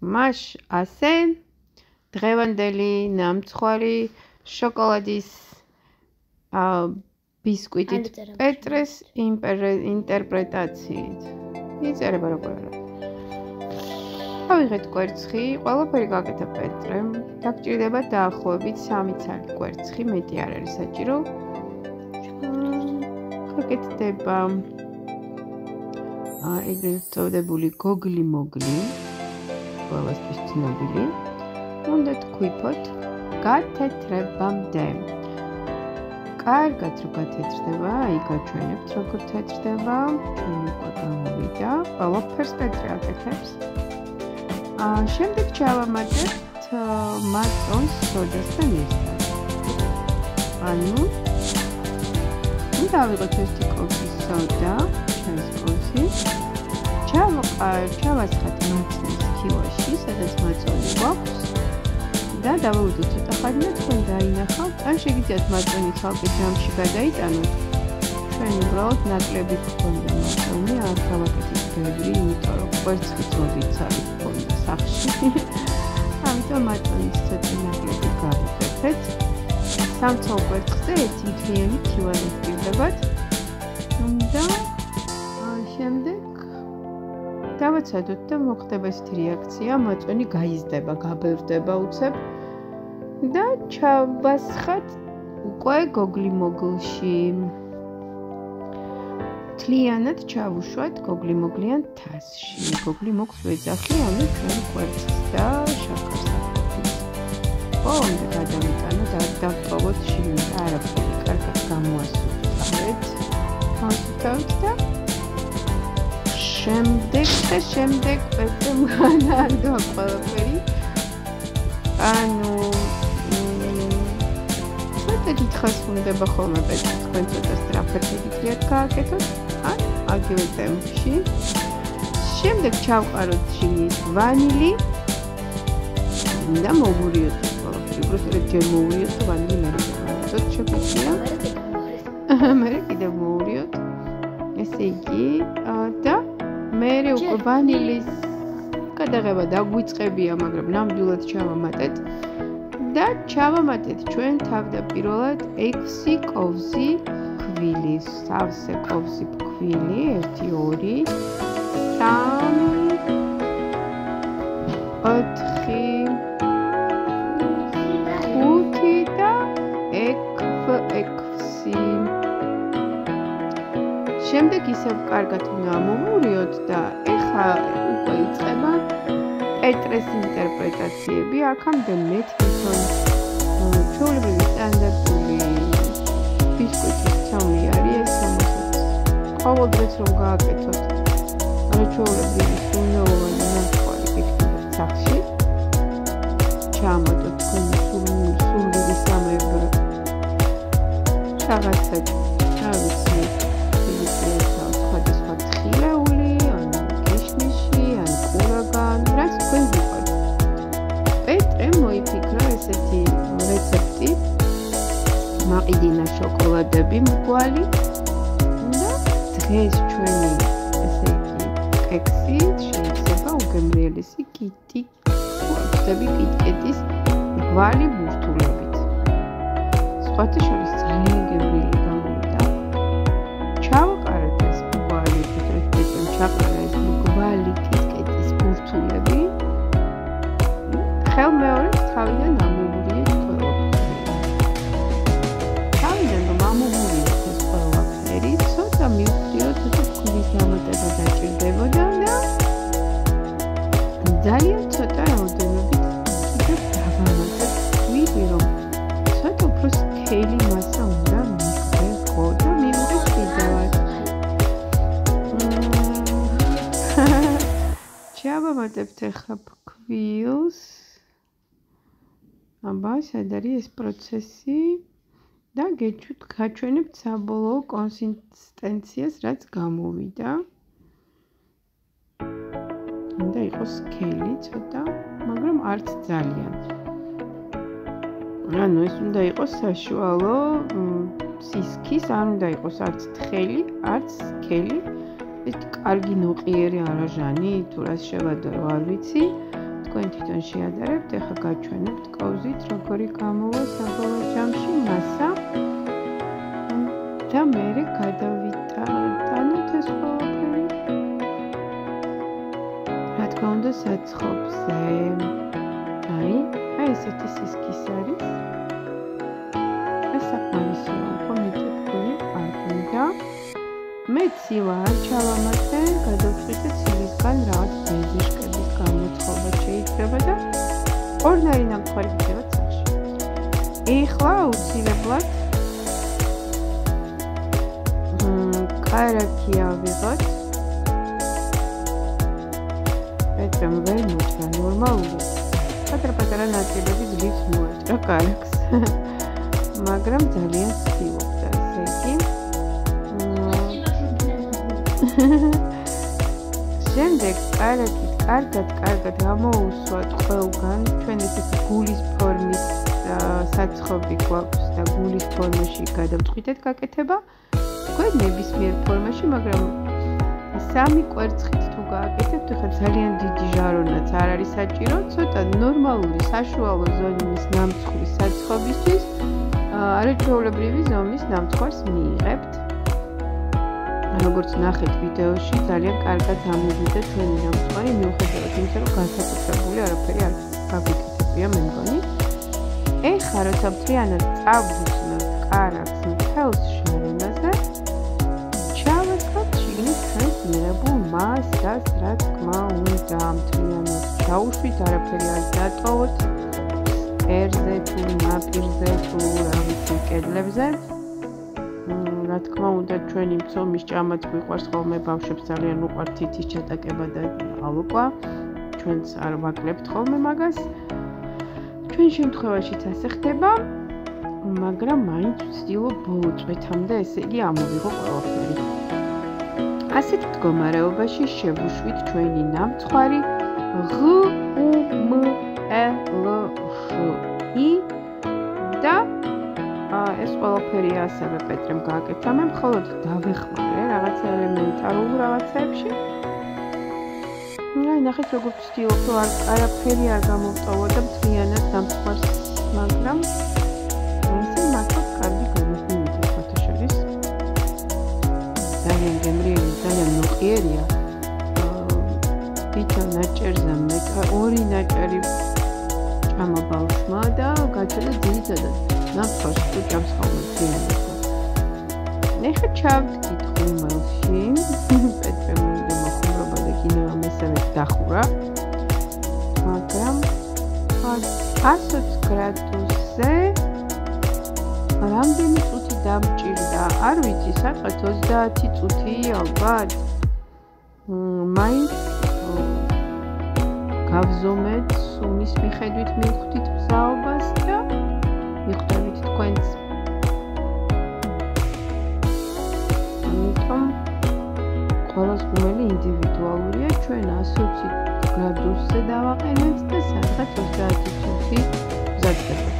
მას ასე დღევანდელი ნამცხვარი შოკოლადის ბისკვიტით პეტრეს ინტერპრეტაციით. იწერება როგორ არის. ავიღეთ კვერცხი, ყველაფერი გაკეთე პეტრემ. დაგჭირდება დაახლოებით 3 ცალი კვერცხი, მეტი არ არის საჭირო. გაკეთდება აა ეგრეთ წოდებული გოგლი-მოგლი. ყველასთვის ცნობილი. უნდა თქვიფოთ გათეთრებამდე. კარგად რო გათეთრდება, აი გაჩვენებთ როგორ თეთრდება. ჩვენ უკვე გამოვიდა. ყველაფერს პეტრე აკეთებს. აა შემდეგ ჩავამატებთ მაწონს სოდასთან ერთად. ანუ უნდა ავიღოთ ერთი კოპი სოდა, ჩვენს კოპში. ჩავაყარ, ჩავასხათ მაწონის კილოში, სადაც მაწონი გვაქვს. და დავაუდოთ ცოტა ხანი და თქვენ დაინახავთ, ან შეგიძლიათ მაწონი ცალკე ჯამში გადაიტანოთ. ჩვენ უბრალოდ ნაკლები გქონდა მაწონი, არ გავაკეთეთ ბევრი, იმიტომ რომ კვერცხიც მოდიცა იქ სახში. ამიტომ მაწონის ცოტა ნაკლები გავუკეთეთ. სამწაო კვერცხზე ერთი მთლიანი ქივანი გჭირდებათ. და დავაცადოთ და მოხდება ეს რეაქცია, მაწონი გაიზრდება, გაბერდება უცებ და ჩავასხათ უკვე გოგლი მოგლში. მთლიანად ჩავუშვათ გოგლი მოგლიან თასში. გოგლი მოგს ვეძახი, ჩვენ კვერცხს და შაქარს აკეთებს. ო, უნდა გადამიტანო და დავტოვოთ შიგნით. არაფერი, კარგად გამოასუხეთ. ასთავთ და შემდეგ და შემდეგ პეტრე მანანდო ყველაფერი. ანუ ცოტა დიდხანს უნდა ხოლმე პეტრე თქვენ ცოტა სტრაფად შეგიძლიათ გააკეთოთ. აგივე ტემპში. შემდეგ ჩავყაროთ შიგნით ვანილი და მოვურიოთ ყველაფერი. უბრალოდ ჯერ მოვურიოთ ვანილი მე. ცოტა შეფიქრია. მე კიდე მოვურიოთ. ესე იგი მე უკვე ვანილის გადაღება დაგვიწყებია, მაგრამ ნამდვილად ჩავამატეთ. და ჩავამატეთ ჩვენ თავდაპირველად 6 კოვზი ქვილი, სავსე კოვზი ქვილი 1 2 3 4 შემდეგ ისევ კარგად უნდა მომურიოთ და ეხა უკვე იწყება პეტრეს ინტერპრეტაციები აქამდე მე თვითონ ჩვეულებრივი სტანდარტული ბისკვიტის ცამი არის ეს ყოველდღეს რომ გააკეთოთ რჩეულები უნდაოვანი ნახვარი გიქნებთ სახში ჩამოტოთ თქვენი სული სული სამებრ რაღაცა შოკოლადები მგვალი დღეს ჩვენი ესე იგი კექსი შეიძლება უგემრიელესი კიტი ხდება კიტკეტის გვარი ბურთულებით. სხვათა შორის ძალიან გემრიელი გამოვიდა. ჩავყარეთ ეს გვარი ფიქრეთ ეს გვარი სქელი მასა უნდა მიიღო და მივიღე კიდევაც. ჩავამატებთ ახლა ფქვილს. აბა სად არის ეს პროცესი? და გეჩვით გაჩვენებთ საბოლოო კონსისტენციას რაც გამოვიდა. უნდა იყოს სქელი ცოტა, მაგრამ არც ძალიან. ანუ ეს უნდა იყოს საშუალო სისქის, არ უნდა იყოს არც თხელი, არც სქელი. ეს კარგი ნოყიერი არაჟანი, თუ რას შევადო, არ ვიცი. თქვენ თვითონ შეადარებთ, ეხა გაჩვენებთ კოუზით, როგორი გამოვა საბოლოო ჯამში მასა. და მე არ ჩავამატე, გადავწყვიტე ცილისგან რაღაც ბეზიშკების გამოცხობა შეიძლება და ორნარი ნამტვარი გქება ციხში. ეხლა უცილებლად კარაკი ავიღოთ. პეტრემ ვერ მოჭრა ნორმალურად. პატარ-პატარა ნაწილები ძლივს მოაჭრა კარაკს. მაგრამ ძალიან ცივობდა შემდეგ კარაკი კარგად კარგად გამოუსვათ ყველგან ჩვენ ესეთი გულის ფორმის საცხობი გვაქვს და გულის ფორმაში გადავწყვიტეთ გაკეთება. თქვენ ნებისმიერ ფორმაში, მაგრამ სამი კვერცხით თუ გააკეთებთ, ხა ძალიან დიდი ჟარონაც არ არის საჭირო, ცოტა ნორმალური საშუალო ზონის ნამცხური საცხობისთვის არაჩვეულებრივი ზომის ნამცხვარს მიიღებთ. როგორც ნახეთ ვიდეოში, ძალიან კარგად ამოვიდა ჩვენი ნამცხვარი, მიუხედავად იმისა, რომ განსაკუთრებული არაფერი არ გაგიკეთებია მე მგონი. ეხლა როცა მთლიანად წავდუსმევთ კარაქს მთელს შარენაზე, მიღებულ მასას, რა თქმა უნდა, მთლიანად ჩაუშვით, არაფერი არ დატოვოთ. ერზე თუ ნაპირზე თუ რა ვიცი, კედლებზე. თქმა უნდა, ჩვენი მცომის ჭამაც მიყვარს ხოლმე ბავშვებს ძალიან უყვართ თითის ჩატაკება და ალოკვა. ჩვენც არ ვაკლებთ ხოლმე მაგას. ჩვენ შემთხვევაშიც ასე ხდება. მაგრამ მაინც ვცდილობ ბოლო წვეთამდე ესე იგი ამოვიღო ყველაფერი. ასეთ მდგომარეობაში შევუშვით ჩვენი ნამცხვარი ღ ყველაფერი ასევე პეტრემ გააკეთა. მე მხოლოდ დავეხმარე რაღაც ელემენტარულ რაღაცებში. აი ნახეთ როგორ ვცდილობ რომ არაფერი არ გამოვტოვო და მთლიანად დამცხვარს მაგრამ ესე მართლა კარგი გამოსული ფოტოშოპის ძალიან გემრიელი ძალიან ნოყიერია. თვითონ ნაჭერზე მე ორი ნაჭერი ჭამა ბავშვმა და გაჩერდა ძირითადად ჭამს ხოლმე ძირითადად. ნახე ჩავდი თუმელში პეტრე მომდა მოხმრობა და კინო მესამე დახურა. მაგრამ 100 გრადუსზე რამდენი წუთი დამჭირდა? არ ვიცი, სადღაც 30 წუთი ალბათ. მ მაინც გავზომეთ სუმის მიხედვით მივხვდით მზაობას და მიხვდებით თქვენს. ამიტომ ყოველს გუმელი ინდივიდუალურია, ჩვენ 120 გრადუსზე დავაყენეთ და სადღაც 30 წუთი მზადდება.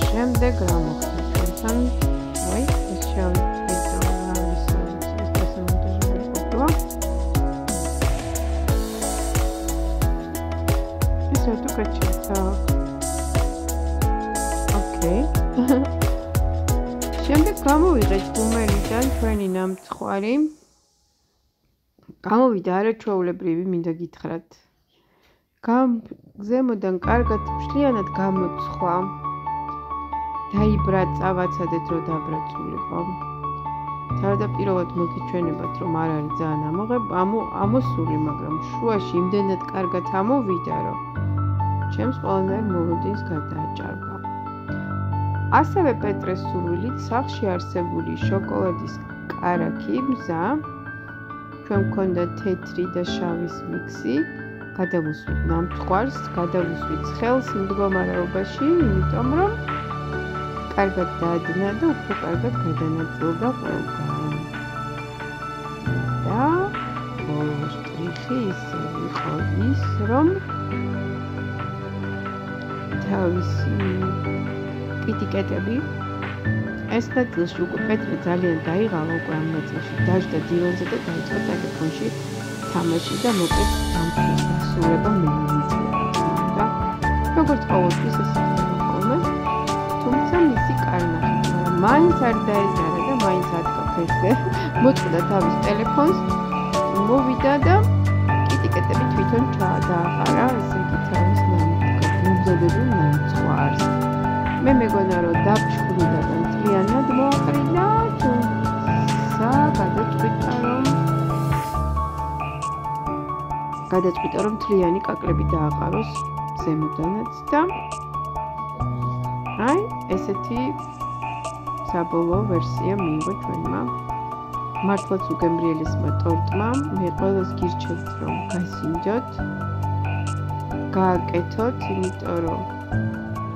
შემდეგ რა მოხდა ჩვენთან? აი, ეს შევიდეთ რა არის ეს დასამონტაჟი ყოფილა. ეს რა თუ გაჩერდა? გამოვიღეთ გუმელიდან ჩვენი ნამცხვარი. გამოვიდა არაჩვეულებრივი, მინდა გითხრათ. გამ ზემოდან კარგად ფშლიანად გამოცხვა. დაიბრა წავაცადეთ რომ დაბრაწულიყო. თავდაპირველად მოგიჩვენებათ რომ არ არის ძალიან ამოღებ ამო ამოსული, მაგრამ შუაში იმდენად კარგად ამოვიდა რომ ჩემს ყველანაირ მოლოდინს გადააჭარბა. ასევე პეტრეს სურვილით სახლში არსებული შოკოლადის კარაქი მზა ჩვენ მქონდა თეთრი და შავის მიქსი გადავუსვით ნამთხვარს, გადავუსვით ხელს მდგომარეობაში, იმიტომ რომ კარგად დაადნა და უფრო კარგად გადანაწილდა ყველგანი. და ბოლო შტრიხი ისე იყო ის, რომ თავისი კიტიკეტები ეს ნაწილში უკვე პეტრე ძალიან დაიღალა უკვე ამ ნაწილში დაждდა დილონზე და დაიწყო ტელეფონში თამაში და მოკეთ დამხის დასრულება მეუღლეა და როგორც ყოველთვის ეს იქნება ხოლმე თუმცა მისი კარნახი მაინც არ დაეზარა და მაინც ატკა ფერზე. მოწყდა თავის ტელეფონს მოვიდა და კიტიკეტები თვითონ ჩაადაახარა ესე იგი თავის მომზადებულ ნამწვარს მე მეგონა რომ დაფშვრიდა და მთლიანად მოაყრინა გადაწყვიტა რომ გადაწყვიტა რომ მთლიანი კაკლები დააყაროს ზემოდანაც და აი ესეთი საბოლოო ვერსია მიიღო ჩვენმა. მართლაც უგემრიელის მოტორტმა მე ყოველს გირჩევთ რომ გასინჯოთ. გააკეთოთ იმიტომ რომ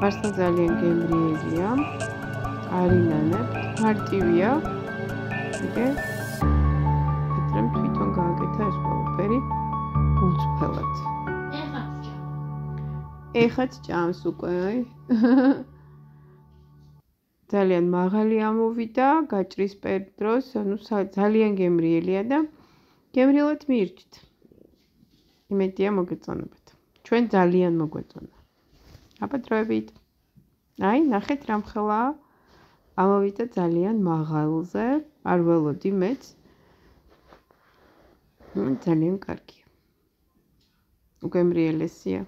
მართლა ძალიან გემრიელია. არინანებთ, მარტივია. იგე? ეტრემ თვითონ გააკეთა ეს ყველაფერი გულწრფელად. ეხაც ჭამს უკვე. ძალიან მაღალი ამოვიდა, გაჭრის პერდროს, ანუ ძალიან გემრიელია და გემრიელად მიირჩით. იმედია მოგეწონებათ. ჩვენ ძალიან მოგვეწონა. აპატროებით. აი, ნახეთ რამხელა ამოვიდა ძალიან მაღალზე, არ ველოდი მეც. ძალიან კარგია. უგემრიელესია.